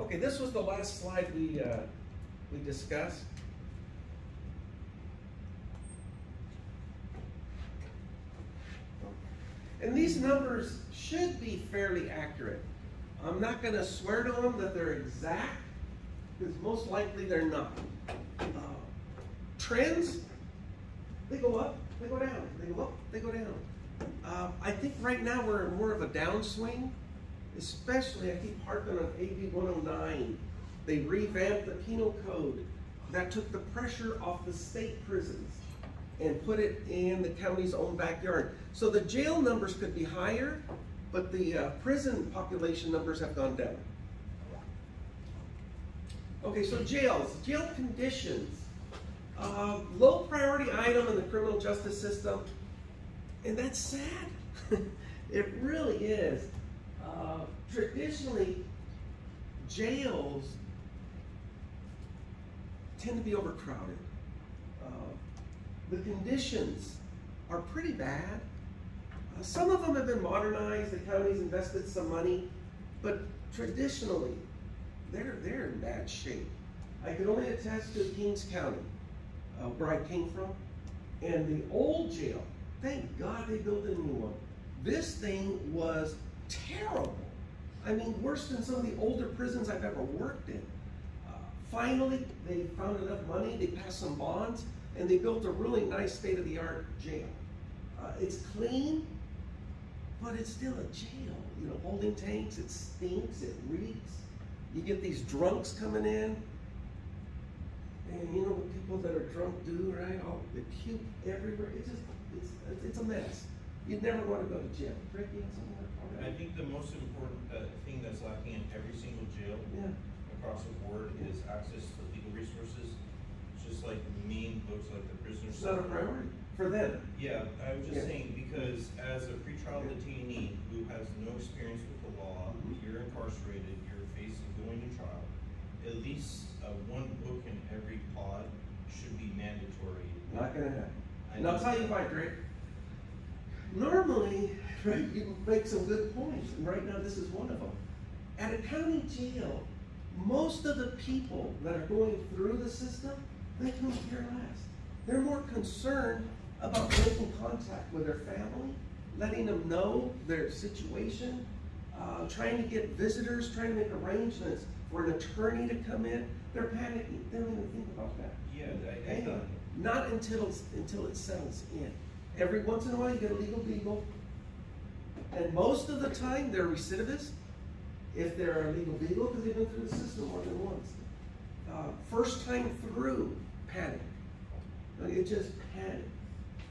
Okay, this was the last slide we, uh, we discussed. And these numbers should be fairly accurate. I'm not going to swear to them that they're exact, because most likely they're not. Uh, trends, they go up, they go down, they go up, they go down. Uh, I think right now we're in more of a downswing, especially I keep harping on AB 109. They revamped the penal code that took the pressure off the state prisons and put it in the county's own backyard. So the jail numbers could be higher, but the uh, prison population numbers have gone down. Okay, so jails, jail conditions. Uh, low priority item in the criminal justice system, and that's sad. it really is. Uh, traditionally, jails tend to be overcrowded. Uh, the conditions are pretty bad. Uh, some of them have been modernized, the county's invested some money, but traditionally, they're, they're in bad shape. I can only attest to Kings County, uh, where I came from, and the old jail, thank God they built a new one. This thing was terrible. I mean, worse than some of the older prisons I've ever worked in. Uh, finally, they found enough money, they passed some bonds, and they built a really nice state-of-the-art jail. Uh, it's clean, but it's still a jail. You know, holding tanks, it stinks, it reeks. You get these drunks coming in, and you know what people that are drunk do, right? Oh, they puke everywhere. It's just, it's, it's a mess. You'd never want to go to jail. Something like I think the most important uh, thing that's lacking in every single jail Yeah. across the board is access to legal resources. Just like main books like the prisoner. It's not a priority for them. Yeah, I was Yeah. just saying, because as a pretrial detainee who has no experience with the law, Mhm. you're incarcerated, you're facing going to trial, at least uh, one book in every pod should be mandatory. Not gonna happen. And I'll tell you why, Drake. Normally, right, you make some good points, and right now this is one of them. At a county jail, most of the people that are going through the system, they couldn't care less. They're more concerned about making contact with their family, letting them know their situation, uh, trying to get visitors, trying to make arrangements for an attorney to come in. They're panicking. They don't even think about that. Yeah, I, I Hang think, on. Not until until it settles in. Every once in a while, you get a legal beagle, and most of the time, they're recidivists If they're a legal beagle, because they've been through the system more than once. Uh, first time through, panic. Like, It just panic.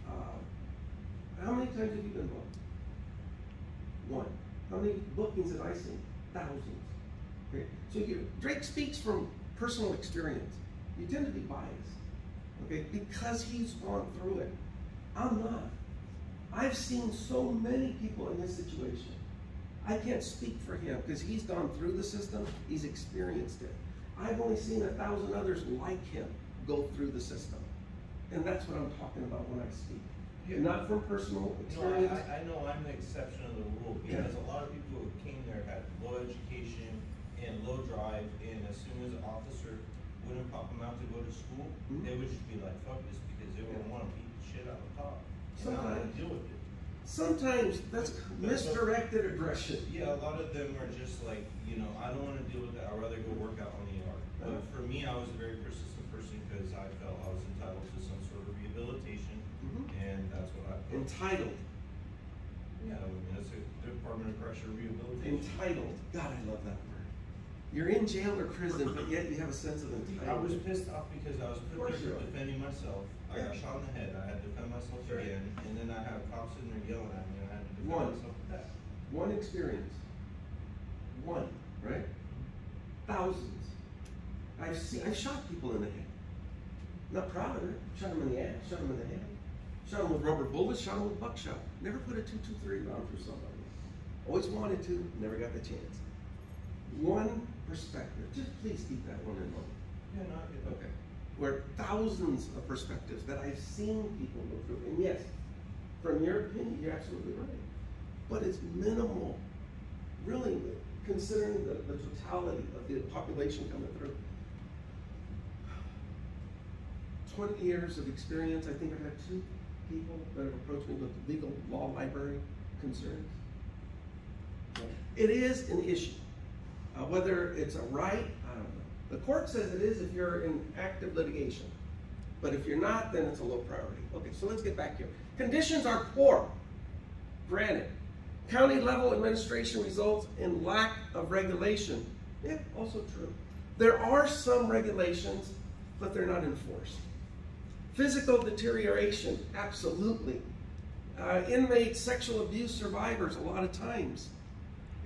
Uh, how many times have you been booked? One. How many bookings have I seen? Thousands. Okay. So you, Drake speaks from personal experience. You tend to be biased okay, because he's gone through it. I'm not. I've seen so many people in this situation. I can't speak for him because he's gone through the system, he's experienced it. I've only seen a thousand others like him go through the system. And that's what I'm talking about when I speak. Yeah. Not from personal No, I, experience. I know I'm the exception of the rule, Yeah. because a lot of people who came there had low education and low drive, and as soon as an officer wouldn't pop them out to go to school, Mhm. they would just be like, fuck this, because they would Yeah. wanna beat the shit out of the cop. And I don't Sometimes. deal with it. Sometimes that's misdirected aggression. Yeah, a lot of them are just like, you know, I don't wanna deal with that, I'd rather go work out on the yard. But Uh-huh. for me, I was a very persistent person, cause I felt I was entitled to some sort of rehabilitation, Mhm. and that's what I. Entitled. Yeah, I mean, that's a Department of Correction rehabilitation. Entitled. God, I love that word. You're in jail or prison, but yet you have a sense of entitlement. I was pissed off because I was put there are. defending myself. I got shot in the head. I had to defend myself Sure. again, and then I had cops in there yelling at me, and I had to defend One. myself with that. One experience. One, right? Thousands. I've seen, I've shot people in the head. Not proud of it. Shot them in the ass, shot them in the head. Shot them with rubber bullets, shot them with buckshot. Never put a 223 round through somebody. Always wanted to, never got the chance. One perspective. Just please keep that one in mind. Yeah, no, I get that. Okay. Where thousands of perspectives that I've seen people go through. And yes, from your opinion, you're absolutely right. But it's minimal. Really, considering the, the totality of the population coming through. Twenty years of experience, I think I've had two people that have approached me with legal law library concerns. It is an issue. Uh, whether it's a right, I don't know. The court says it is if you're in active litigation. But if you're not, then it's a low priority. Okay, so let's get back here. Conditions are poor. Granted. County level administration results in lack of regulation. Yeah, also true. There are some regulations, but they're not enforced. Physical deterioration, absolutely. Uh, inmate sexual abuse survivors, a lot of times.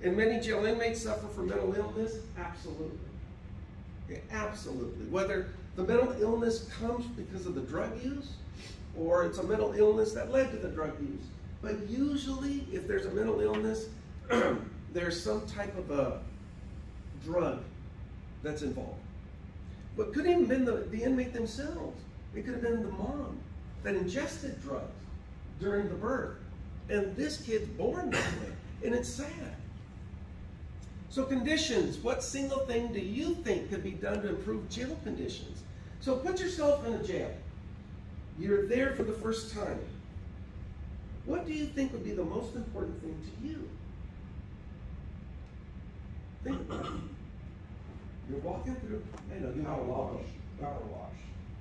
And many jail inmates suffer from mental illness, absolutely. Yeah, absolutely. Whether the mental illness comes because of the drug use or it's a mental illness that led to the drug use. But usually, if there's a mental illness, there's some type of a drug that's involved. But could even been the, the inmate themselves. It could have been the mom that ingested drugs during the birth. And this kid's born that way. And it's sad. So conditions, what single thing do you think could be done to improve jail conditions? So put yourself in a jail. You're there for the first time. What do you think would be the most important thing to you? Think about it. You're walking through, I know you have a Power law. wash, power wash.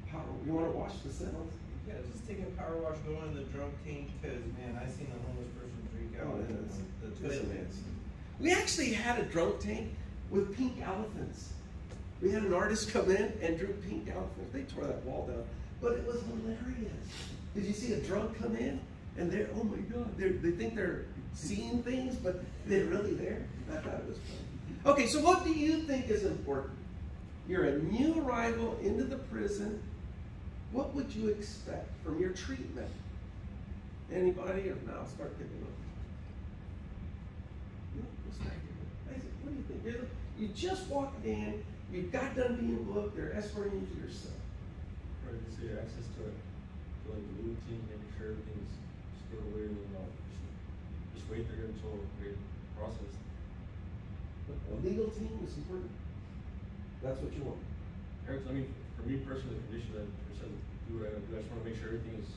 Power, you want to wash the cells? Yeah, just taking a power wash, going in the drunk tank, cause man, I seen a homeless person drink out Oh, it's, the it's toilet. We actually had a drunk tank with pink elephants. We had an artist come in and drew pink elephants. They tore that wall down, but it was hilarious. Did you see a drunk come in and they're oh my god, they think they're seeing things, but they're really there. I thought it was. Okay, so what do you think is important? You're a new arrival into the prison. What would you expect from your treatment? Anybody? Or now start picking up. No, let's start. Isaac, what do you think? The, you just walked in. You got done being booked. They're escorting you to your cell. Right, just your access to it, to like the team, making sure everything's still away and, uh, just, just wait there until they process. But a legal team is important. That's what you want. I mean, for me personally, the condition that percent do what I do, I just wanna make sure everything is,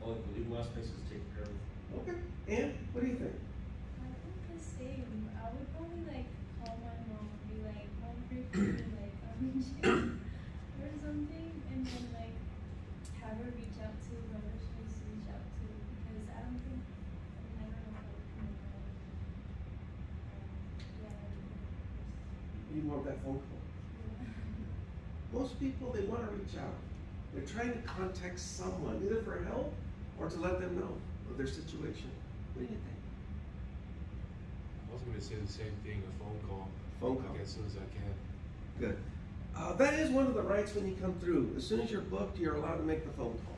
all like the legal aspects is taken care of. Okay. And what do you think? I same. I would probably like call my mom and be like, Mom, pray for me, like I'm in jail or something, and then like have her reach out to whoever she needs to reach out to because I don't think I mean I don't know how to it. Um, yeah, I don't know. You want that phone call. Yeah. Most people they want to reach out. They're trying to contact someone, either for help or to let them know of their situation. What do you think? I was gonna say the same thing, a phone call. Phone call. Like as soon as I can. Good. Uh, that is one of the rights when you come through. As soon as you're booked, you're allowed to make the phone call.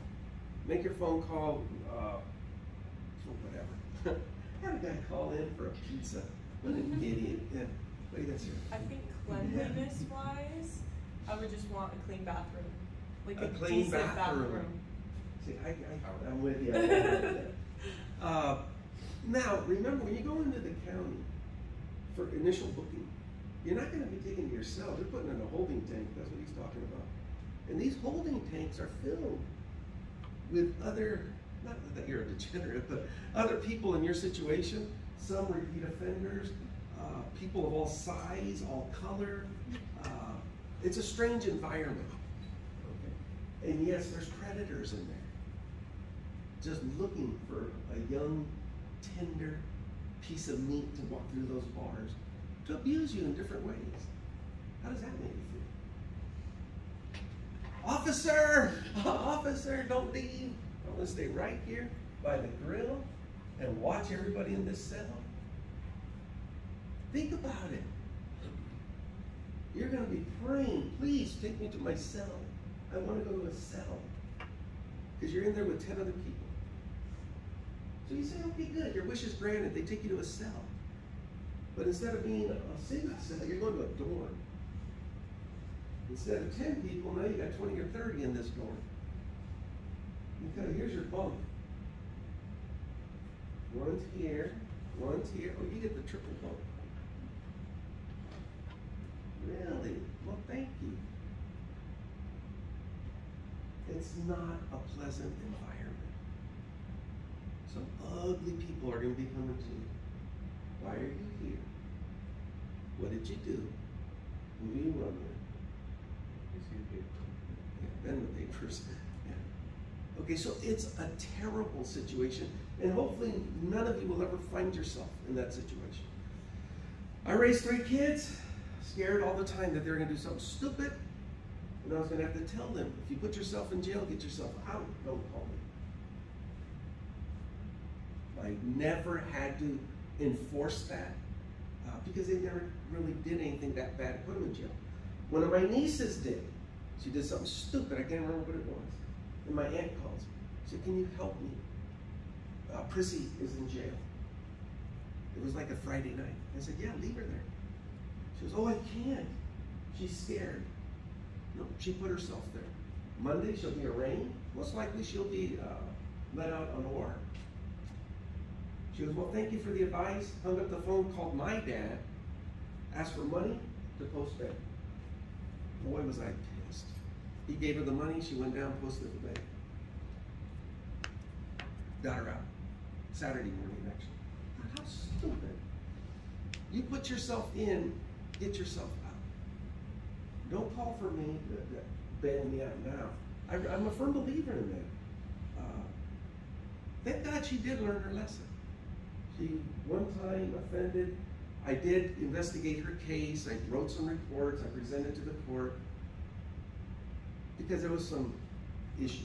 Make your phone call, uh, for whatever. I had a guy call in for a pizza. What an idiot. Yeah. What do you guys here? I think cleanliness wise, I would just want a clean bathroom, like A a, clean decent bathroom. See, I, I, I'm with you. I'm with you. Uh, now, remember, when you go into the county for initial booking, you're not be taken to your cell, they're putting in a holding tank, that's what he's talking about. And these holding tanks are filled with other, not that you're a degenerate, but other people in your situation, some repeat offenders, uh, people of all size, all color. Uh, It's a strange environment. Okay. And yes, there's predators in there. Just looking for a young, tender piece of meat to walk through those bars to abuse you in different ways. How does that make you feel? Officer! Officer, don't leave. I'm gonna stay right here by the grill and watch everybody in this cell. Think about it. You're gonna be praying, please take me to my cell. I wanna go to a cell. Because you're in there with 10 other people. So you say, okay, good, your wish is granted. They take you to a cell. But instead of being a single cell, you're going to a dorm. Instead of 10 people, now you got 20 or 30 in this dorm. Okay, here's your bunk. One's here, one's here. Oh, you get the triple bunk. Really? Well, thank you. It's not a pleasant environment. Some ugly people are going to be coming to you. Why are you here? What did you do? Who do you run with? See the paper. Yeah, then the papers. Yeah. Okay, so it's a terrible situation, and hopefully none of you will ever find yourself in that situation. I raised three kids, scared all the time that they were going to do something stupid, and I was going to have to tell them, if you put yourself in jail, get yourself out, don't call me. I never had to enforce that uh, because they never really did anything that bad to put them in jail. One of my nieces did. She did something stupid. I can't remember what it was. And my aunt calls me. She said, Can you help me? Uh, Prissy is in jail. It was like a Friday night. I said, Yeah, leave her there. She goes, Oh, I can't. She's scared. No, she put herself there. Monday, she'll be arraigned. Most likely, she'll be uh, let out on warrant. She goes, Well, thank you for the advice. Hung up the phone, called my dad, asked for money to post bail. Boy, was I pissed. He gave her the money, she went down, posted the bank. Got her out. Saturday morning, actually. How stupid. You put yourself in, get yourself out. Don't call for me to, bail me out now. I, I'm a firm believer in that. Uh, thank God she did learn her lesson. She one time offended. I did investigate her case. I wrote some reports. I presented to the court because there was some issues.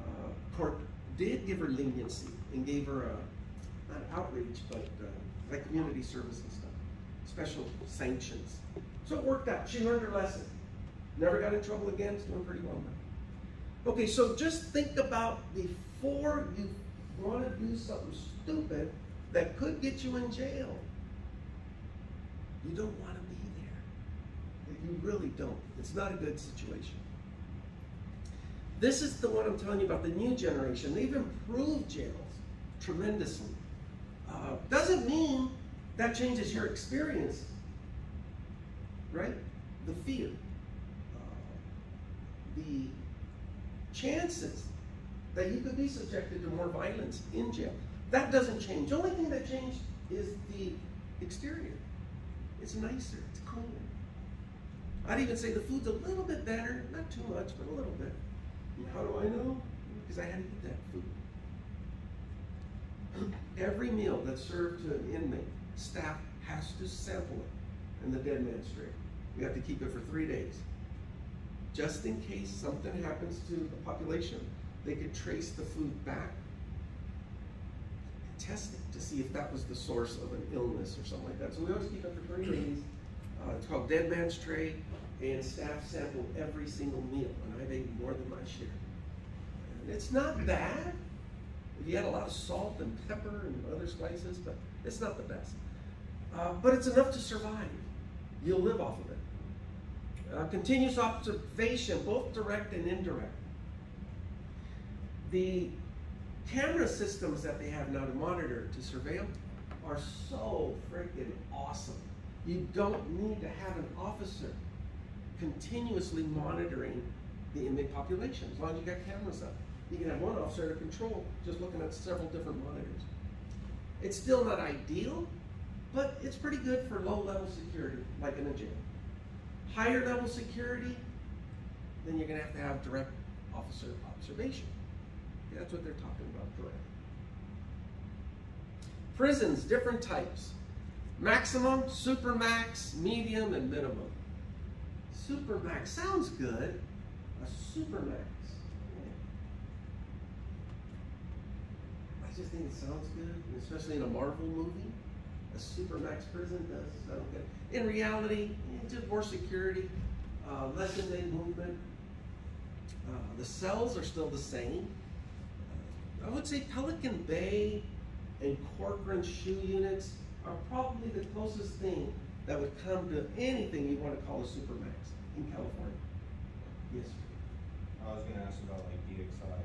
Uh, court did give her leniency and gave her a not outreach, but uh, like community service and stuff, special sanctions. So it worked out. She learned her lesson. Never got in trouble again. It's doing pretty well now. Okay, so just think about before you want to do something stupid that could get you in jail. You don't want to be there. You really don't. It's not a good situation. This is the one I'm telling you about, the new generation. They've improved jails tremendously. Uh, doesn't mean that changes your experience, right? The fear, uh, the chances that you could be subjected to more violence in jail. That doesn't change. The only thing that changed is the exterior. It's nicer, it's cleaner. I'd even say the food's a little bit better, not too much, but a little bit. And how do I know? Because I had to eat that food. Every meal that's served to an inmate, staff has to sample it in the dead man's tray. We have to keep it for three days. Just in case something happens to the population, they could trace the food back and test it to see if that was the source of an illness or something like that. So we always keep up for three days. Uh, it's called Dead Man's Tray, and staff sample every single meal, and I've eaten more than my share. And it's not bad. You add a lot of salt and pepper and other spices, but it's not the best. Uh, but it's enough to survive. You'll live off of it. Uh, continuous observation, both direct and indirect. The camera systems that they have now to monitor, to surveil, are so freaking awesome. You don't need to have an officer continuously monitoring the inmate population as long as you got cameras up. You can have one officer to control just looking at several different monitors. It's still not ideal, but it's pretty good for low level security, like in a jail. Higher level security, then you're going to have to have direct officer observation. That's what they're talking about, direct. Prisons, different types. Maximum, supermax, medium, and minimum. Supermax sounds good. A supermax. I just think it sounds good, especially in a Marvel movie. A supermax prison does sound good. In reality, just more security, uh, less in-day movement. Uh, the cells are still the same. I would say Pelican Bay and Corcoran SHU units are probably the closest thing that would come to anything you want to call a supermax in California. Yes. I was gonna ask about like DXI.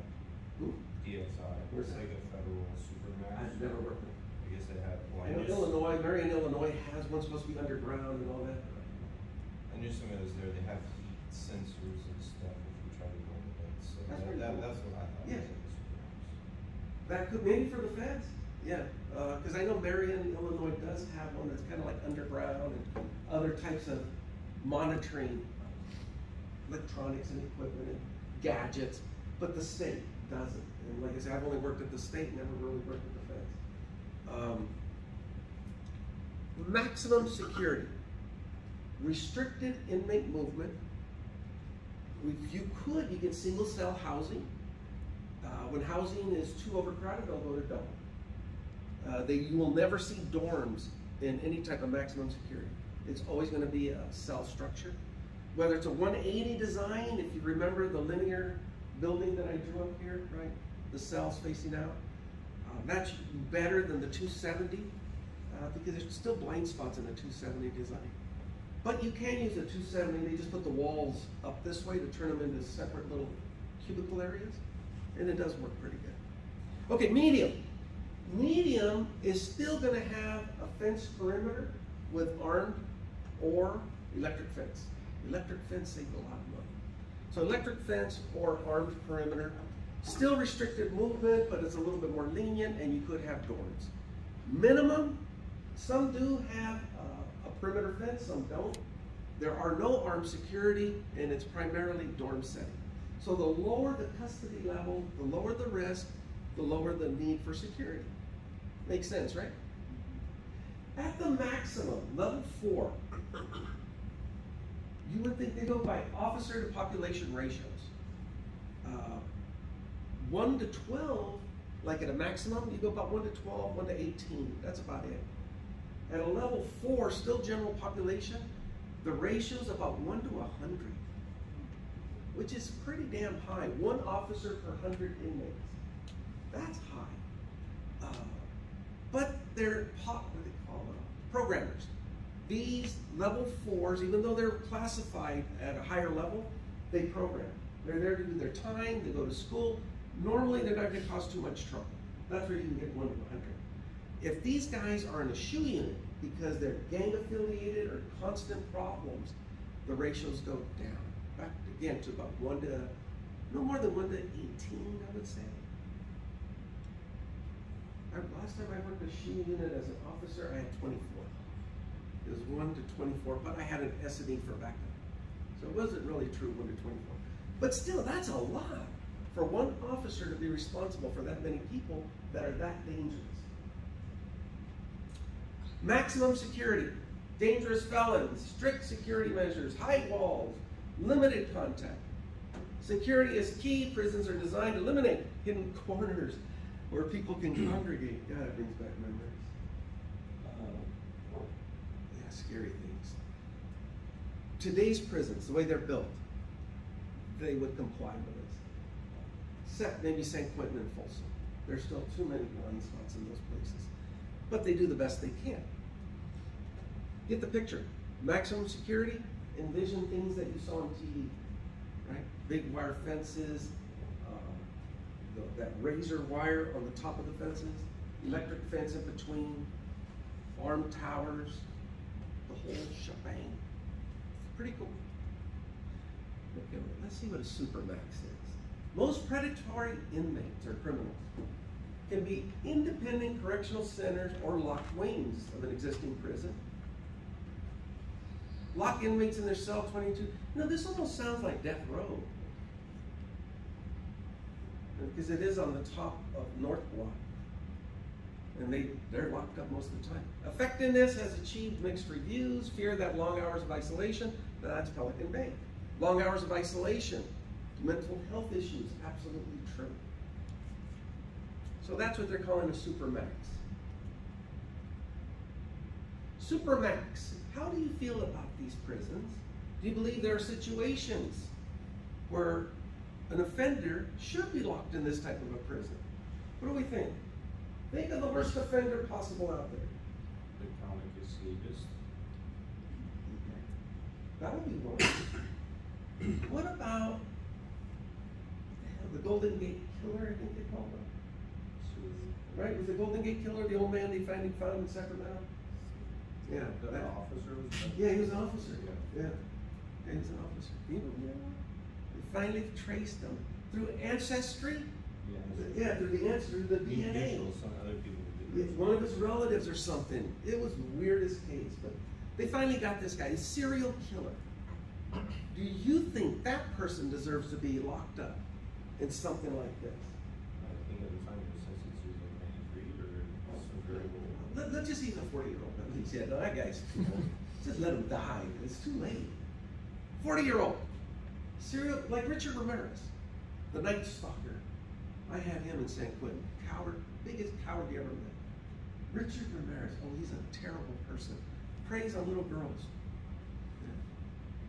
Who? DXI, Where's it's that? like a federal supermax. I've never worked with. I guess they have, well, I I know knew, Illinois, Marion, Illinois has one supposed to be underground and all that. I knew some of those there, they have heat sensors and stuff if you try to go into like So That's that, pretty that, cool. that's what I thought. Yeah. was a super house. That could, maybe for the feds, yeah, uh, cause I know Marion, Illinois does have one that's kinda like underground and other types of monitoring electronics and equipment and gadgets, but the state doesn't. And like I said, I've only worked at the state, never really worked at the feds. Um, maximum security, restricted inmate movement. If you could, you get single cell housing. Uh, when housing is too overcrowded, they'll go to double. Uh, they, you will never see dorms in any type of maximum security. It's always going to be a cell structure. Whether it's a 180 design, if you remember the linear building that I drew up here, right? The cells facing out. Uh, that's better than the 270 uh, because there's still blind spots in the 270 design. But you can use a 270, they just put the walls up this way to turn them into separate little cubicle areas, and it does work pretty good. Okay, medium. Medium is still gonna have a fence perimeter with armed or electric fence. Electric fence saves a lot of money. So electric fence or armed perimeter, still restricted movement, but it's a little bit more lenient, and you could have dorms. Minimum, some do have a perimeter fence, some don't. There are no armed security, and it's primarily dorm setting. So the lower the custody level, the lower the risk, the lower the need for security. Makes sense, right? At the maximum, level four, you would think they go by officer to population ratios. Uh, one to 12, like at a maximum, you go about one to 12, one to 18. That's about it. At a level four, still general population, the ratio's about one to 100, which is pretty damn high. One officer per 100 inmates. That's high. Uh, but they're what do they call them? Programmers. These level fours, even though they're classified at a higher level, they program. They're there to do their time, they go to school. Normally, they're not gonna cause too much trouble. That's where you can get one to 100. If these guys are in a SHU unit because they're gang affiliated or constant problems, the ratios go down. Again to about one to, no more than one to 18, I would say. I, last time I worked a SHU unit as an officer, I had 24. It was 1 to 24, but I had an S and E for backup. So it wasn't really true 1 to 24. But still, that's a lot for one officer to be responsible for that many people that are that dangerous. Maximum security, dangerous felons, strict security measures, high walls, limited contact. Security is key. Prisons are designed to eliminate hidden corners where people can congregate. God, it brings back memories. Um, yeah, scary things. Today's prisons, the way they're built, they would comply with this. Except maybe San Quentin and Folsom. There's still too many blind spots in those places. But they do the best they can. Get the picture. Maximum security, envision things that you saw on TV, right? Big wire fences, uh, the, that razor wire on the top of the fences, electric fence in between, armed towers, the whole shebang. Pretty cool. Okay, let's see what a supermax is. Most predatory inmates or criminals can be independent correctional centers or locked wings of an existing prison. Lock inmates in their cell 22. You know, this almost sounds like death row. Because it is on the top of North Block. And they, they're locked up most of the time. Effectiveness has achieved mixed reviews. Fear that long hours of isolation. That's Pelican Bay. Long hours of isolation. Mental health issues. Absolutely true. So that's what they're calling a supermax. Supermax. How do you feel about these prisons? Do you believe there are situations where an offender should be locked in this type of a prison? What do we think? Think of the worst offender possible out there. The county escapist. That would be one. what about the Golden Gate Killer, I think they call him? Right? Was the Golden Gate Killer the old man they finally found in Sacramento? Yeah. The that- officer was. Yeah, he was an officer. Yeah. Yeah, he was an officer. He, they finally traced him. through ancestry. Yeah. Yeah, through the ancestry, through the DNA. Mutual, some other people Yeah, did. One of his relatives or something. It was the weirdest case, but they finally got this guy, a serial killer. Do you think that person deserves to be locked up in something like this? I think at the time it was since he was like ninety-three or some very old. Let, let's just use a 40 year old least. Yeah, no, that guy's, too old. just let him die. It's too late. 40 year old. Serial, like Richard Ramirez, the Night Stalker. I had him in San Quentin. Coward, biggest coward you ever met. Richard Ramirez, oh, he's a terrible person. Preys on little girls.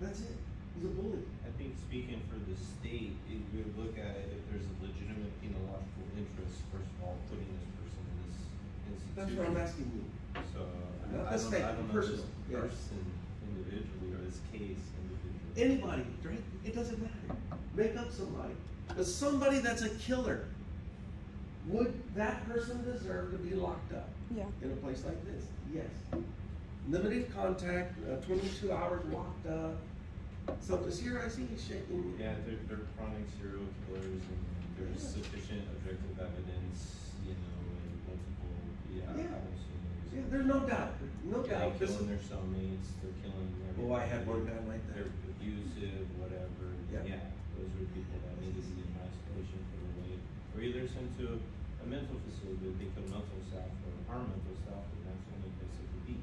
That's it. He's a bully. I think speaking for the state, if would look at it, if there's a legitimate penological interest, first of all, putting this person in this institution. That's what I'm asking you. So, I Not I the don't, I don't know this yes. person individually or this case individually. Anybody, right? It doesn't matter. Make up somebody. But somebody that's a killer. Would that person deserve to be locked up Yeah. in a place like this? Yes. Limited contact, uh, 22 hours locked up. So this here I see he's shaking. Yeah, they're, they're chronic serial killers and there's Yeah. sufficient objective evidence, you know, and multiple, yeah, Yeah. Don't see any Yeah, there's no doubt. No doubt. They're This killing their cellmates, they're killing everybody. Oh, I had one guy like that. They're abusive, whatever, Yeah. yeah, those are people that need to be in isolation for the way, or either sent to a mental facility, if they kill mental staff or harm mental staff, and that's the only place it could be.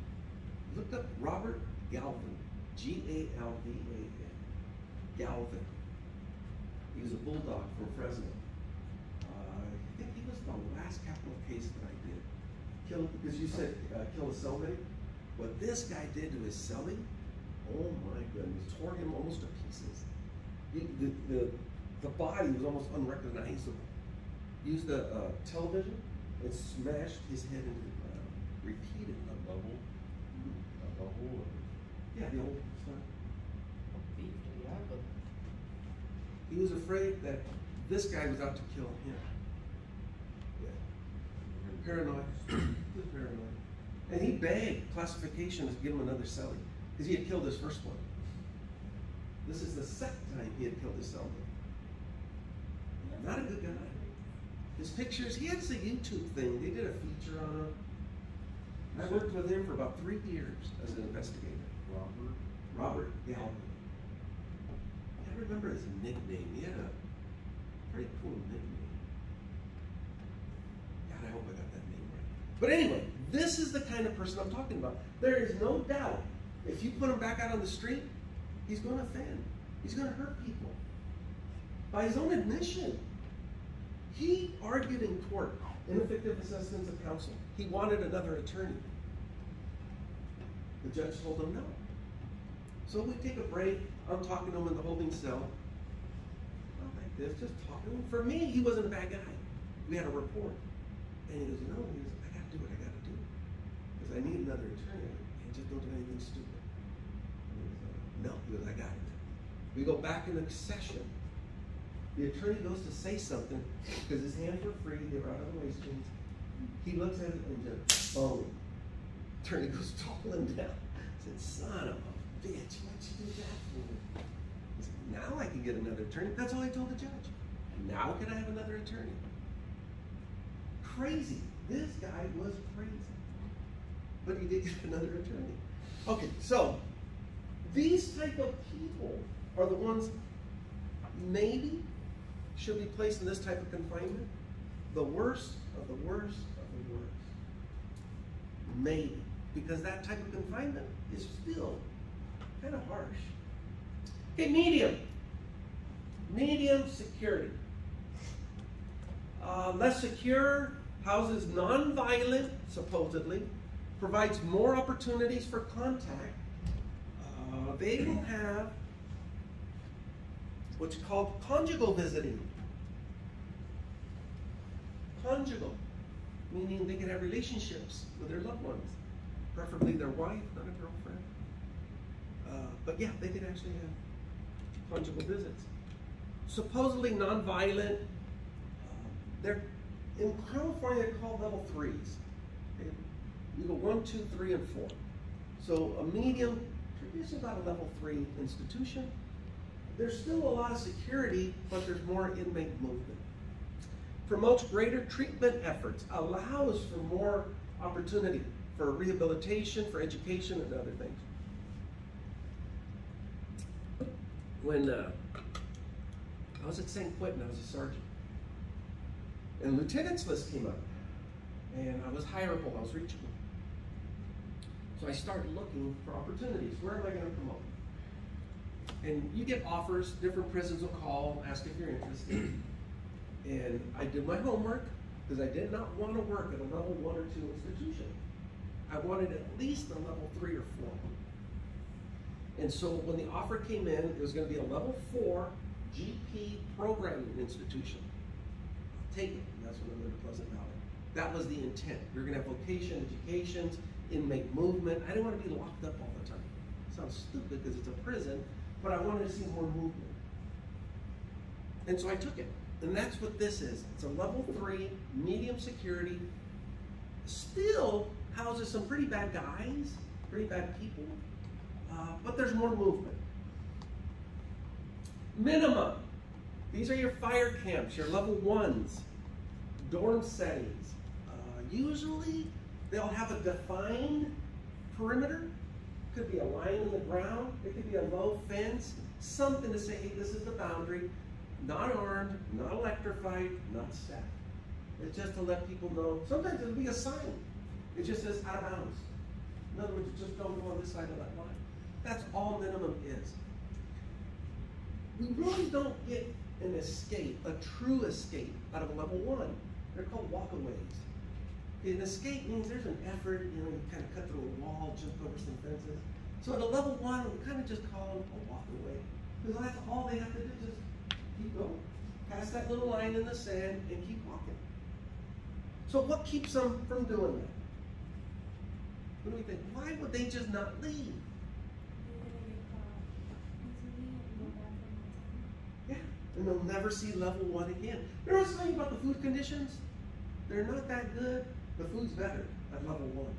Look up Robert Galvan. G A L V A N. Galvan. He was a bulldog from Fresno. Uh, I think he was the last capital case that I. Kill, because you said uh, kill a cellmate. What this guy did to his cellie, oh my goodness, tore him almost to pieces. He, the, the, the body was almost unrecognizable. Used the uh, television and smashed his head into the ground repeatedly. A bubble, a bubble, or Yeah, the old stuff. thief, yeah, but. He was afraid that this guy was out to kill him. Yeah. Paranoid. paranoid. And he begged classification to give him another cellie because he had killed his first one. This is the second time he had killed his cellmate. Not a good guy. His pictures, he has a YouTube thing. They did a feature on him. I worked with him for about three years as an investigator. Robert, Robert Galvan. I remember his nickname. He had a pretty cool nickname. God, I hope I got that name right. But anyway, this is the kind of person I'm talking about. There is no doubt if you put him back out on the street, he's going to offend. He's going to hurt people. By his own admission, he argued in court ineffective assistance of counsel. He wanted another attorney. The judge told him no. So we take a break. I'm talking to him in the holding cell. Not like this, just talking to him. For me, he wasn't a bad guy. We had a report. And he goes, no, he goes, I gotta do what I gotta do. Because I need another attorney. And just don't do anything stupid. No, he I got it. We go back in the session. The attorney goes to say something because his hands were free, they were out of the waistbands. He looks at it and just, boom. Oh. Attorney goes toppling down. I said, son of a bitch, why'd you do that for? He said, now I can get another attorney. That's all I told the judge. Now can I have another attorney? Crazy. This guy was crazy. But he did get another attorney. Okay, so these type of people are the ones maybe should be placed in this type of confinement. The worst of the worst of the worst. Maybe. Because that type of confinement is still kind of harsh. Okay, medium. Medium security. Uh, less secure, houses non-violent, supposedly, provides more opportunities for contact. Uh, they will have what's called conjugal visiting. Conjugal, meaning they can have relationships with their loved ones, preferably their wife, not a girlfriend. Uh, but yeah, they can actually have conjugal visits. Supposedly nonviolent. Uh, they're in California. They're called level threes. You go one, two, three, and four. So a medium, traditionally about a level three institution. there's still a lot of security, but there's more inmate movement. Promotes greater treatment efforts, allows for more opportunity for rehabilitation, for education, and other things. When uh, I was at San Quentin, I was a sergeant. And lieutenant's list came up. And I was hireable, I was reachable. So I start looking for opportunities. Where am I going to promote? And you get offers, different prisons will call, ask if you're interested. and I did my homework because I did not want to work at a level one or two institution. I wanted at least a level three or four. And so when the offer came in, it was going to be a level four GP programming institution. i Take it. And that's what I lived in Pleasant Valley. That was the intent. We are going to have vocation, educations, inmate movement. I didn't want to be locked up all the time. sounds stupid because it's a prison, but I wanted to see more movement. And so I took it. And that's what this is. It's a level three, medium security, still houses some pretty bad guys, pretty bad people, uh, but there's more movement. Minimum. These are your fire camps, your level ones, dorm settings. Uh, usually they'll have a defined perimeter. Could be a line in the ground. It could be a low fence. Something to say, hey, this is the boundary. Not armed, not electrified, not staffed. It's just to let people know. Sometimes it'll be a sign. It just says out of bounds. In other words, just don't go on this side of that line. That's all minimum is. We really don't get an escape, a true escape, out of level one. They're called walkaways. An escape means there's an effort, you know, you kind of cut through a wall, jump over some fences. So at a level one, we kind of just call them a walkaway. Because that's all they have to do, just keep going. Pass that little line in the sand and keep walking. So what keeps them from doing that? What do we think? Why would they just not leave? Yeah, and they'll never see level one again. What's funny about the food conditions? They're not that good. The food's better at level one.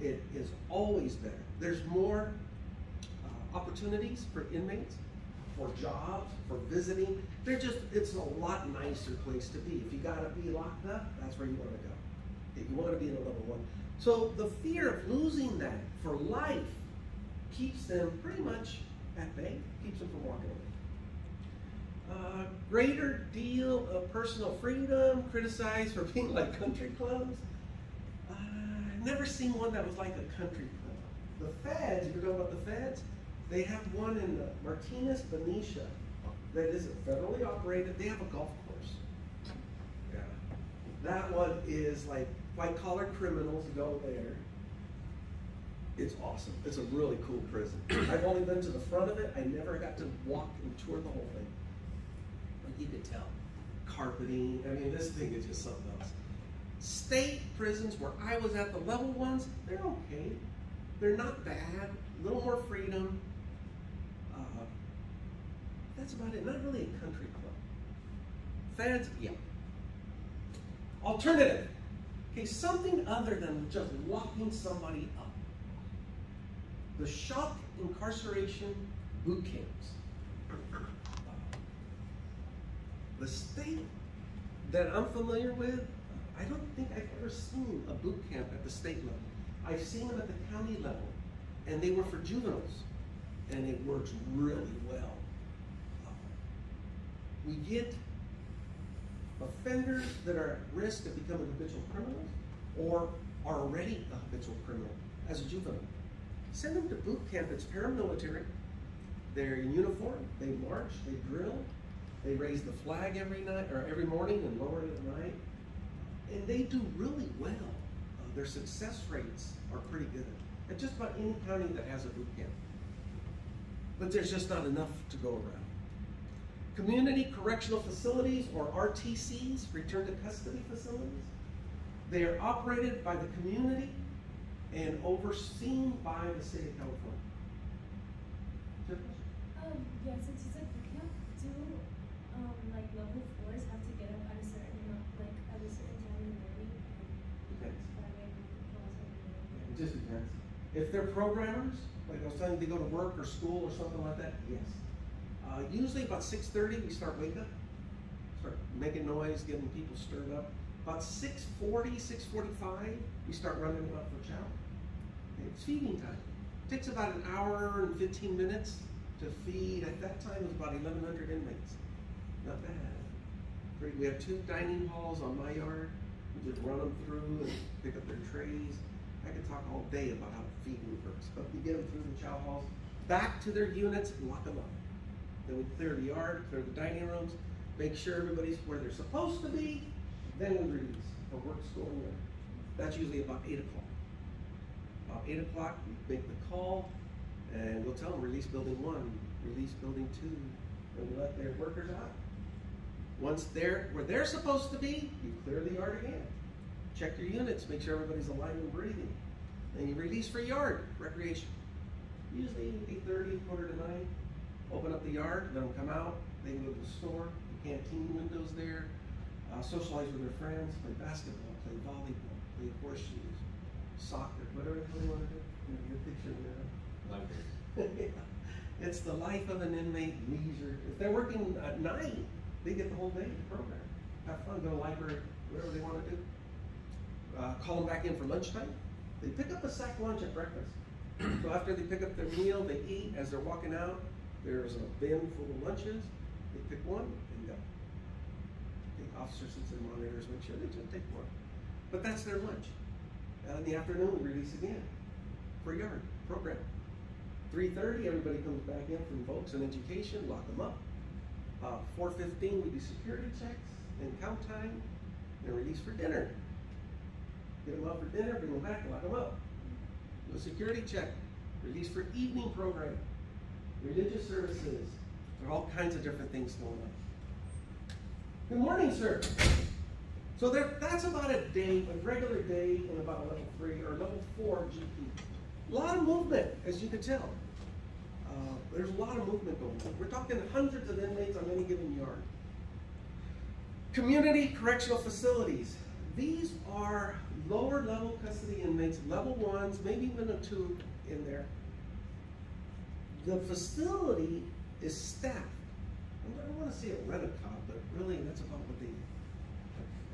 It is always better. There's more uh, opportunities for inmates, for jobs, for visiting. They're just, it's a lot nicer place to be. If you gotta be locked up, that's where you wanna go. If you wanna be in a level one. So the fear of losing that for life keeps them pretty much at bay, keeps them from walking away. Uh, greater deal of personal freedom, criticized for being like country clubs. Uh, never seen one that was like a country club. The feds, if you're talking about the feds, they have one in the Martinez Benicia that isn't federally operated. They have a golf course. Yeah. That one is like white collar criminals go there. It's awesome. It's a really cool prison. I've only been to the front of it. I never got to walk and tour the whole thing. You could tell. Carpeting. I mean, this thing is just something else. State prisons where I was at the level ones, they're okay. They're not bad. A little more freedom. Uh, that's about it. Not really a country club. Feds, yeah. Alternative. Okay, something other than just locking somebody up. The shock incarceration boot camps. The state that I'm familiar with, I don't think I've ever seen a boot camp at the state level. I've seen them at the county level, and they were for juveniles, and it works really well. We get offenders that are at risk of becoming habitual criminals or are already a habitual criminal as a juvenile. Send them to boot camp. It's paramilitary. They're in uniform. They march. They drill. They raise the flag every night or every morning and lower it at night. And they do really well. Uh, their success rates are pretty good at just about any county that has a boot camp. But there's just not enough to go around. Community Correctional Facilities, or RTCs, Return to Custody Facilities. They are operated by the community and overseen by the state of California. Um, since it's a boot camp, do, um, like level fours have to get up at a certain, amount- like, at a certain time in the morning? Depends. Five AM, twelve, seven It just depends. If they're programmers, like I was telling you, they go to work or school or something like that, yes. Uh, usually about six thirty, we start waking up, start making noise, getting people stirred up. About 6.40, 6.45, we start running them up for chow. It's feeding time. It takes about an hour and 15 minutes to feed. At that time, it was about 1,100 inmates. Not bad. We have two dining halls on my yard. We just run them through and pick up their trays. I could talk all day about how feeding works, but we get them through the chow halls, back to their units, and lock them up. Then we clear the yard, clear the dining rooms, make sure everybody's where they're supposed to be, then we release for work, school, and. That's usually about 8 o'clock. About 8 o'clock, we make the call, and we'll tell them release building one, release building two, and we let their workers out. Once they're where they're supposed to be, you clear the yard again. Check your units, make sure everybody's alive and breathing. Then you release for yard, recreation. Usually 8.30, quarter to 9. Open up the yard, let them come out. They can go to the store, the canteen windows there. Uh, socialize with their friends, play basketball, play volleyball, play horseshoes, soccer, whatever the hell you want to do. You know, your picture there. Like, it's the life of an inmate leisure. If they're working at night, they get the whole day to program. Have fun, go to the library, whatever they want to do. Uh, call them back in for lunchtime. They pick up a sack lunch at breakfast. so after they pick up their meal, they eat. As they're walking out, there's a bin full of lunches. They pick one and go. The officer sits and monitors, make sure they just take one. But that's their lunch. Uh, in the afternoon, we release again for yard program. 3.30, everybody comes back in from folks and education, lock them up. Uh, 4.15, we do security checks and count time, and release for dinner. Get them up for dinner, bring them back, lock them up. Do a security check, release for evening program, religious services. There are all kinds of different things going on. Good morning, sir. So there, that's about a day, a regular day in about a level three or level four GP. A lot of movement, as you can tell. Uh, there's a lot of movement going on. We're talking hundreds of inmates on any given yard. Community correctional facilities. These are lower level custody inmates, level ones, maybe even a two in there. The facility is staffed. I don't want to say a rent-a-cop, but really that's about what they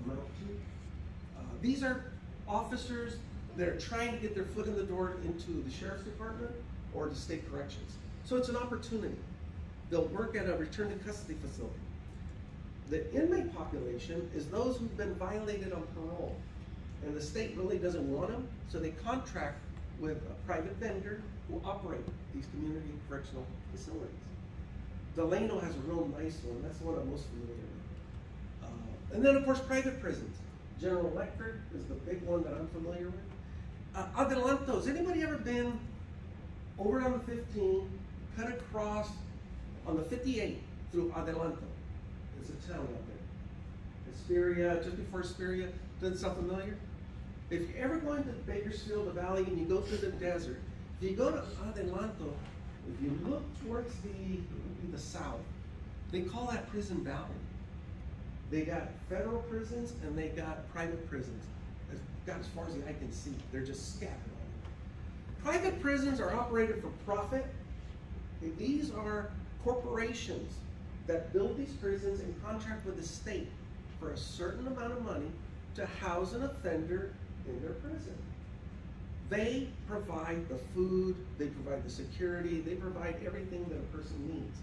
amount to. Uh, these are officers that are trying to get their foot in the door into the sheriff's department or the state corrections. So it's an opportunity. They'll work at a return to custody facility. The inmate population is those who've been violated on parole, and the state really doesn't want them, so they contract with a private vendor who operate these community correctional facilities. Delano has a real nice one. That's the one I'm most familiar with. Uh, and then, of course, private prisons. General Electric is the big one that I'm familiar with. Uh, Adelantos. Anybody ever been over on the 15, cut across on the 58 through Adelanto? It's a town out there. Hesperia, just before Hesperia. Doesn't sound familiar? If you're ever going to Bakersfield, the valley, and you go through the desert, if you go to Adelanto, if you look towards the, the south, they call that Prison Valley. They got federal prisons and they got private prisons. As, got as far as the eye can see. They're just scattered all over. Private prisons are operated for profit. These are corporations that build these prisons and contract with the state for a certain amount of money to house an offender in their prison. They provide the food, they provide the security, they provide everything that a person needs.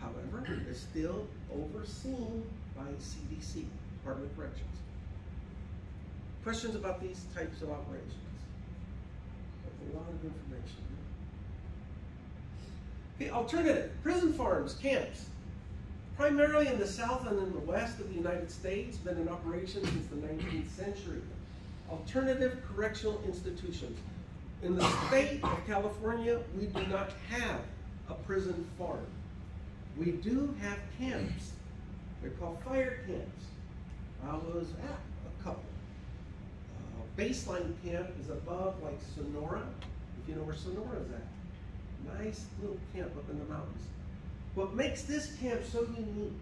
However, they're still overseen by CDC, Department of Corrections. Questions about these types of operations? That's a lot of information. Okay, alternative, prison farms, camps. Primarily in the south and in the west of the United States, been in operation since the 19th century. Alternative correctional institutions. In the state of California, we do not have a prison farm. We do have camps. They're called fire camps. I was at a couple. Uh, baseline camp is above like Sonora, if you know where Sonora is at. Nice little camp up in the mountains. What makes this camp so unique,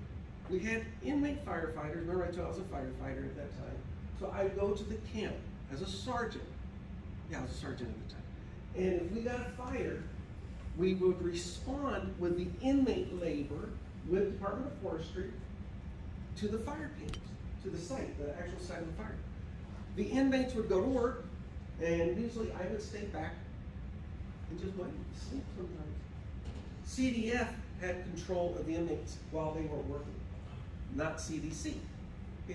we had inmate firefighters. Remember I told you I was a firefighter at that time. So I go to the camp as a sergeant. Yeah, I was a sergeant at the time. And if we got a fire, we would respond with the inmate labor with the Department of Forestry to the fire camps, to the site, the actual site of the fire. The inmates would go to work, and usually I would stay back and just wait, sleep sometimes. CDF had control of the inmates while they were working, not CDC.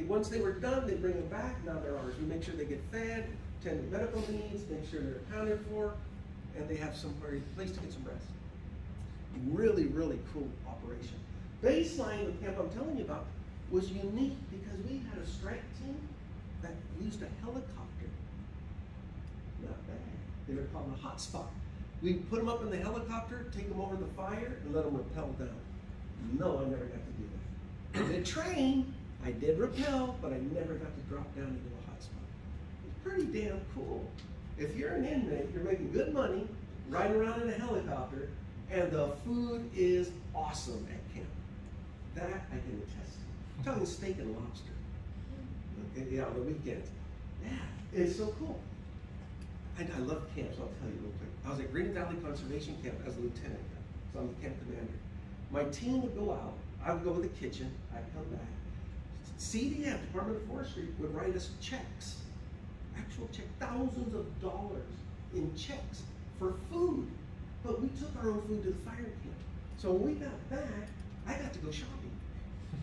Once they were done, they bring them back, now they're ours. We make sure they get fed, tend to medical needs, make sure they're accounted for, and they have somewhere, place to get some rest. Really, really cool operation. Baseline, the camp I'm telling you about, was unique because we had a strike team that used a helicopter. Not bad. They were called a hotspot. We put them up in the helicopter, take them over the fire, and let them rappel down. No, I never got to do that. In the train, I did rappel, but I never got to drop down into a hot spot. It's pretty damn cool. If you're an inmate, you're making good money, riding around in a helicopter, and the food is awesome at camp. That I can attest to. I'm talking steak and lobster. Yeah, on the weekends. Yeah, it's so cool. And I love camps, I'll tell you real quick. I was at Green Valley Conservation Camp as a lieutenant, so I'm the camp commander. My team would go out, I would go to the kitchen, I'd come back. CDF, Department of Forestry, would write us checks, actual check, thousands of dollars in checks for food. But we took our own food to the fire camp. So when we got back, I got to go shopping,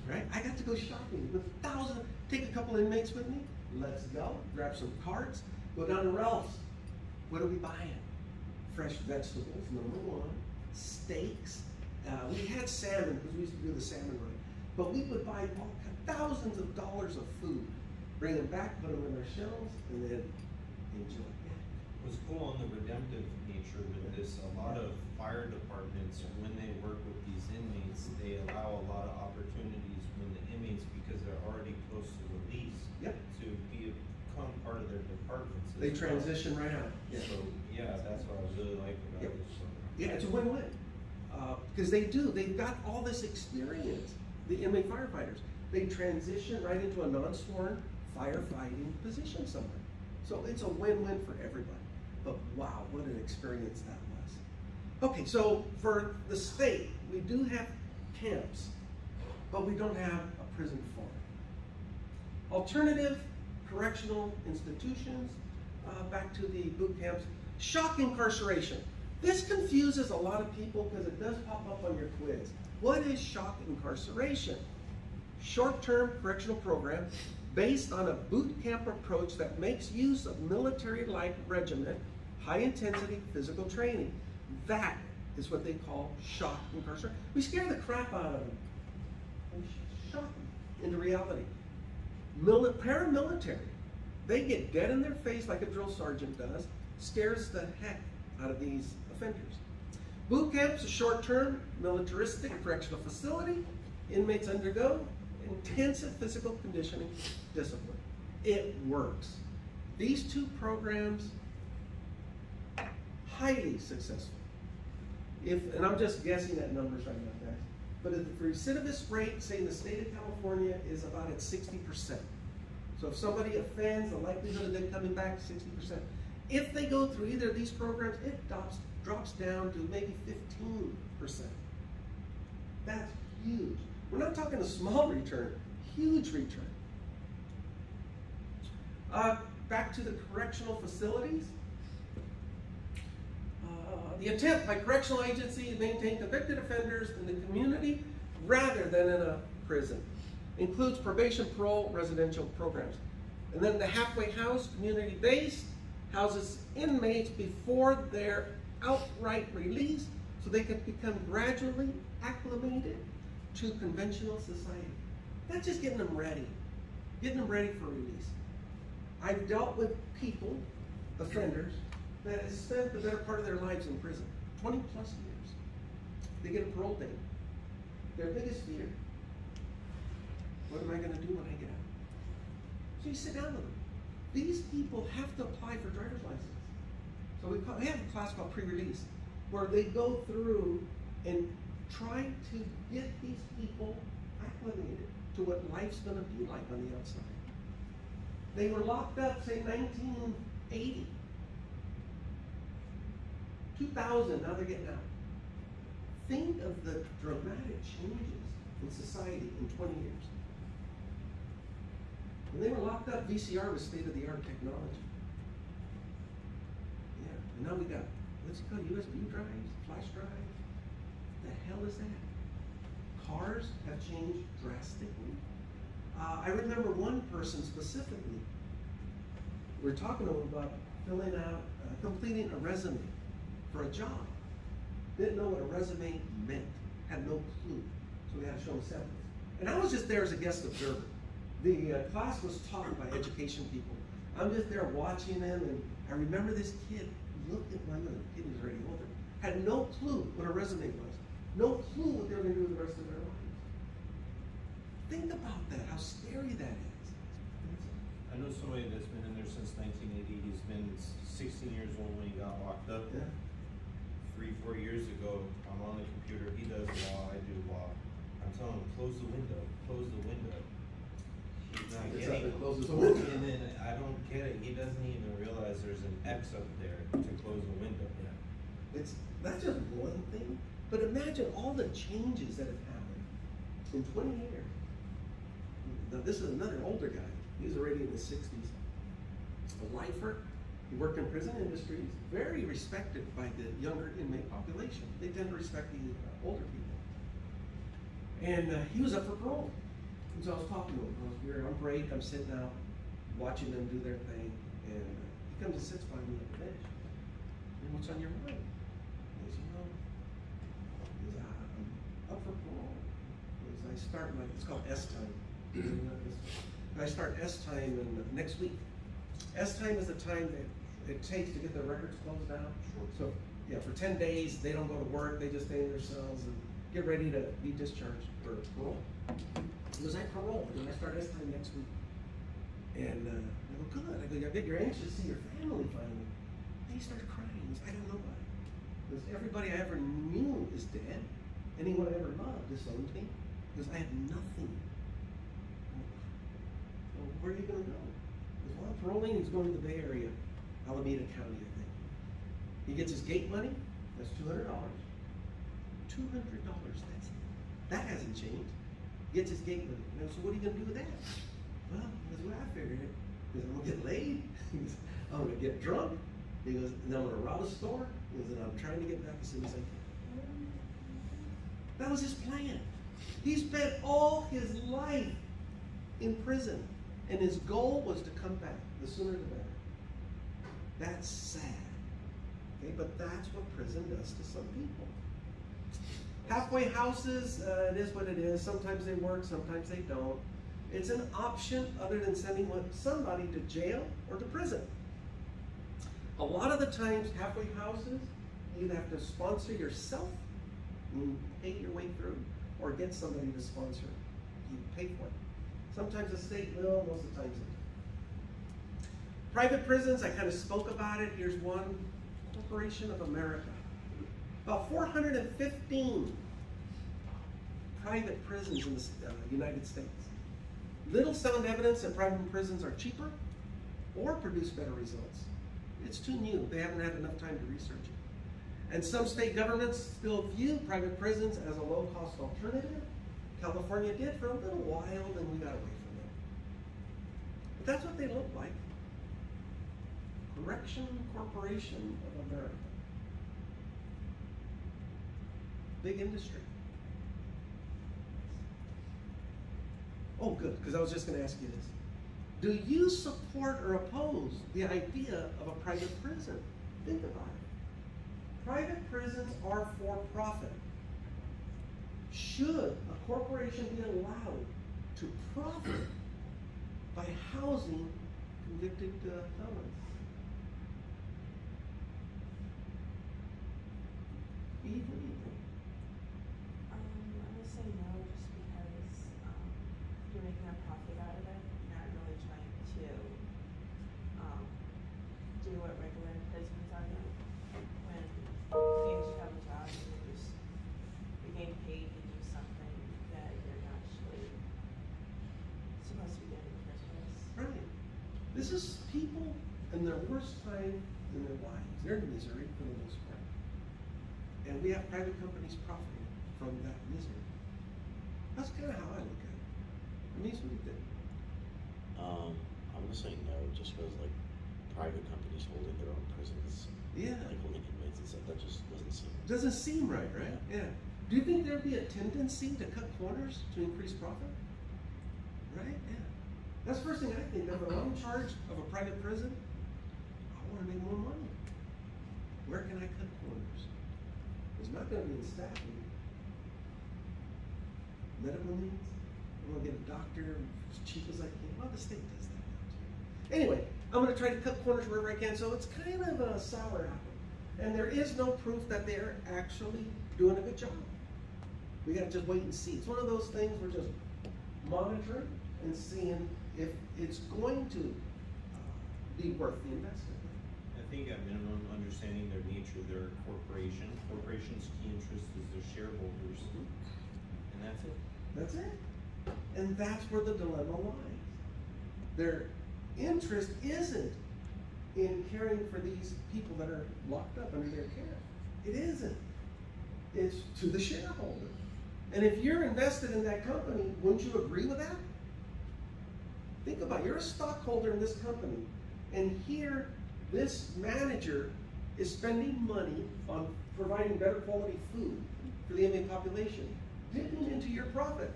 right? I got to go shopping with thousands, take a couple inmates with me, let's go, grab some carts, go down to Ralph's. What are we buying? Fresh vegetables, number one, steaks. Uh, we had salmon because we used to do the salmon run. But we would buy all, thousands of dollars of food, bring them back, put them in our shelves, and then enjoy. Yeah. What's cool on the redemptive nature with this, a lot of fire departments, when they work with these inmates, they allow a lot of opportunities when the inmates, because they're already close to release, Yep. to be, become part of their departments. as They well. transition right out. Yeah. So, yeah, that's what I really like about Yep. this. Yeah, it's a win-win. Uh, because they do, they've got all this experience, the inmate firefighters. They transition right into a non-sworn firefighting position somewhere. So it's a win-win for everybody. But wow, what an experience that was. Okay, so for the state, we do have camps, but we don't have a prison it. Alternative correctional institutions, uh, back to the boot camps, shock incarceration. This confuses a lot of people because it does pop up on your quiz. What is shock incarceration? Short-term correctional program based on a boot camp approach that makes use of military-like regiment, high-intensity physical training. That is what they call shock incarceration. We scare the crap out of them. We shock them into reality. Mili- paramilitary, they get dead in their face like a drill sergeant does, scares the heck out of these offenders. Boot camp's a short-term militaristic correctional facility. Inmates undergo intensive physical conditioning discipline. It works. These two programs, highly successful. If, and I'm just guessing at numbers right now, guys, but if the recidivist rate, say in the state of California, is about at 60%. So if somebody offends, the likelihood of them coming back, 60%. If they go through either of these programs, it drops, drops down to maybe 15%. That's huge. We're not talking a small return, huge return. Uh, back to the correctional facilities. Uh, the attempt by correctional agency to maintain convicted offenders in the community rather than in a prison includes probation, parole, residential programs. And then the halfway house, community based, houses inmates before their outright release so they can become gradually acclimated to conventional society. That's just getting them ready, getting them ready for release. I've dealt with people, offenders, that have spent the better part of their lives in prison, 20 plus years. They get a parole date. Their biggest fear, what am I going to do when I get out? So you sit down with them. These people have to apply for driver's license. So we, call, we have a class called pre-release, where they go through and try to get these people acclimated to what life's going to be like on the outside. They were locked up, say, 1980. 2000, now they're getting out. think of the dramatic changes in society in twenty years. When they were locked up, VCR was state-of-the-art technology. Yeah, and now we got, what's it called, USB drives, flash drives? The hell is that? Cars have changed drastically. Uh, I remember one person specifically, We are talking to him about filling out, uh, completing a resume for a job. Didn't know what a resume meant, had no clue, so we had to show him samples. And I was just there as a guest observer. The uh, class was taught by education people. I'm just there watching them, and I remember this kid looked at my the kid was already older, had no clue what a resume was, no clue what they were going to do with the rest of their lives. Think about that, how scary that is. I know somebody that's been in there since nineteen eighty, he's been sixteen years old when he got locked up. Yeah. Three, four years ago, I'm on the computer, he does law, I do law. I'm telling him, close the window, close the window. He's not Gets getting and it. closes the window. And then I don't get it, he doesn't even realize there's an X up there to close the window. Yeah. It's that's just one thing, but imagine all the changes that have happened in 20 years. Now, this is another older guy. He's already in his 60s. A lifer. He worked in prison industries, very respected by the younger inmate population. They tend to respect the uh, older people. And uh, he was up for parole. And so I was talking to him. I was, we were on break. I'm sitting out watching them do their thing. And he comes and sits by me at the bench. And what's on your mind? He goes, you know, he goes, "I- I'm up for parole. He goes, I start my, it's called S time. I start S time in next week. S time is the time that it takes to get the records closed out. So, yeah, for ten days, they don't go to work, they just stay in their cells and get ready to be discharged for parole. Goes, I parole, and I start S time next week. And, uh, I go, good, I go, I bet you're anxious to see your family finally. And he started crying, he goes, I don't know why. Because everybody I ever knew is dead. Anyone I ever loved disowned me. Because I have nothing. Well, where are you gonna go? Because while paroling, he's going to the Bay Area, Alameda County, I think. He gets his gate money, that's two hundred dollars. Two hundred dollars, that's, it. that hasn't changed. He gets his gate money. Now, so what are you gonna do with that? Well, that's what I figured. Goes, I'm gonna get laid. I'm gonna get drunk. He goes, and I'm gonna rob a store. He goes, and I'm trying to get back as soon as I can. That was his plan. He spent all his life in prison, and his goal was to come back. The sooner the better. That's sad. Okay, but that's what prison does to some people. Halfway houses, uh, it is what it is. Sometimes they work, sometimes they don't. It's an option other than sending somebody to jail or to prison. A lot of the times, halfway houses, you have to sponsor yourself and pay your way through, or get somebody to sponsor. You pay for it. Sometimes the state will, most of the times don't. Private prisons, I kind of spoke about it. Here's one Corporation of America. About 415 private prisons in the uh, United States. Little sound evidence that private prisons are cheaper or produce better results. It's too new. They haven't had enough time to research it. And some state governments still view private prisons as a low cost alternative. California did for a little while, then we got away from them. But that's what they look like. Correction Corporation of America. Big industry. Oh, good, because I was just going to ask you this. Do you support or oppose the idea of a private prison? Think about it. Private prisons are for profit. Should a corporation be allowed to profit by housing convicted uh, felons? Time in their lives. They're in misery for the most part. And we have private companies profiting from that misery. That's kind of how I look at it. Denise, what do you think? Um, I'm gonna say no, just because like private companies holding their own prisons, Yeah. like holding inmates and stuff, that just doesn't seem. right. Doesn't seem right, right? Yeah. Do you think there'd be a tendency to cut corners to increase profit? Right? Yeah. That's the first thing I think of. When I'm in charge of a private prison, I want to make more money. Where can I cut corners? It's not going to be in staffing. Medical needs. I'm going to get a doctor as cheap as I can. Well, the state does that now too. Anyway, I'm going to try to cut corners wherever I can. So it's kind of a sour apple. And there is no proof that they're actually doing a good job. We gotta just wait and see. It's one of those things we're just monitoring and seeing if it's going to uh, be worth the investment. I think at minimum, understanding their nature, they're a corporation, corporation's key interest is their shareholders, mm-hmm. and that's it. That's it. And that's where the dilemma lies. Their interest isn't in caring for these people that are locked up under their care. It isn't. It's to the shareholder. And if you're invested in that company, wouldn't you agree with that? Think about it. You're a stockholder in this company, and here, this manager is spending money on providing better quality food for the inmate population, dipping into your profit.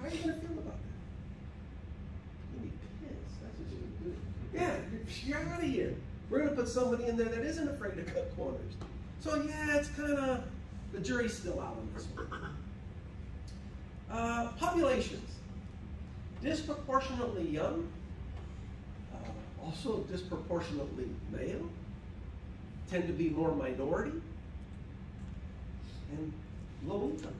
How are you going to feel about that? You'll be pissed. That's what you would do. Yeah, you're, you're out of here. We're going to put somebody in there that isn't afraid to cut corners. So yeah, it's kind of the jury's still out on this one. Uh, populations. Disproportionately young, also disproportionately male, tend to be more minority, and low income.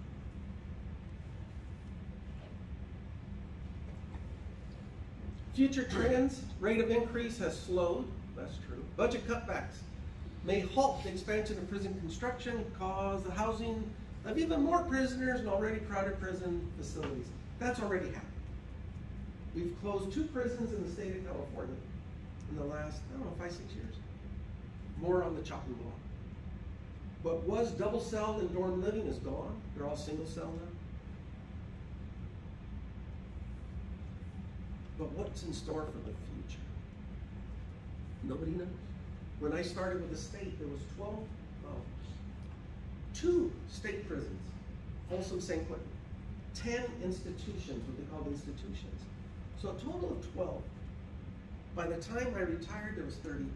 Future trends, rate of increase has slowed, that's true. Budget cutbacks may halt the expansion of prison construction, cause the housing of even more prisoners in already crowded prison facilities. That's already happened. We've closed two prisons in the state of California in the last, I don't know, five, six years. More on the chopping block. What was double cell and dorm living is gone. They're all single cell now. But what's in store for the future? Nobody knows. When I started with the state, there was 12, oh, two state prisons, Folsom San Quentin, 10 institutions, what they called institutions. So a total of 12. By the time I retired, there was 32.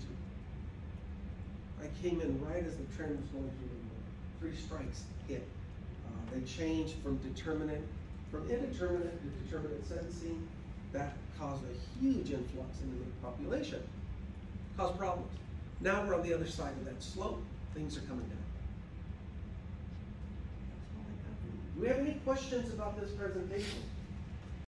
I came in right as the trend was going through. Three strikes hit. Uh, they changed from from indeterminate to determinate sentencing. That caused a huge influx into the population, caused problems. Now we're on the other side of that slope. Things are coming down. Do we have any questions about this presentation?